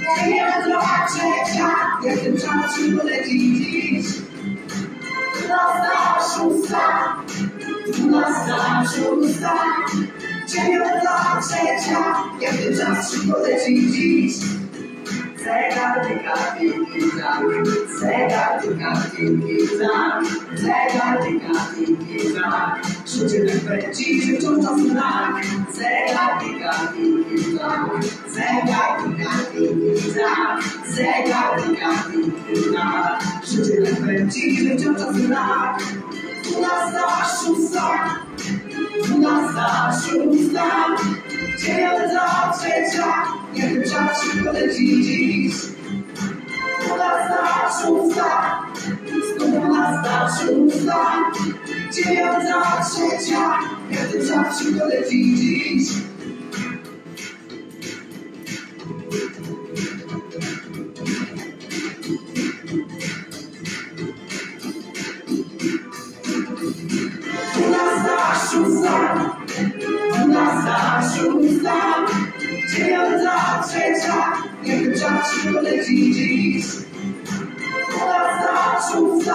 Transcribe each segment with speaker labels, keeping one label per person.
Speaker 1: dziewiąta, trzecia, jak ten czas szybko leci dziś. Dwunasta, szósta, dwunasta, szósta, dziewiąta, trzecia, jak ten czas szybko leci dziś. Zegar tyka, tiki, tak, zegar tyka, tiki, tak, zegar tyka, tiki, tak. Życie tak pędzi, czas brak. Zegar tyka, tiki, tak, tak, tak. Życie tak pędzi, że wciąż czas brak. Dwunasta, szósta, dwunasta, szósta, dziewiąta, trzecia, jak czas szybko leci dziś. Dziewiąta, trzecia, jak czas leci dziś. 初三，紧张，紧张，眼看考试的奇迹。初三，初三，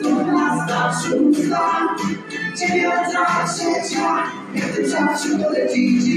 Speaker 1: 初三，初三，紧张，紧张，眼看考试的奇迹。